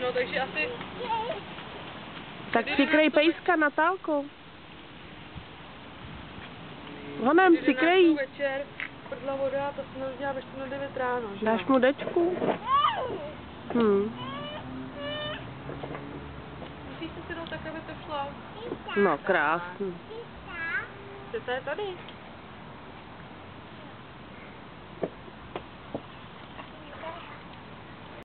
No takže asi... Tak přikrej pejska Natálko. Honem, přikrej. večer, prdla voda, to se rozdělá ve 4 na 9 ráno, že Dáš mu dečku? Hm. Musíš se si tak, aby to šlo. No, krásný. Že to je tady.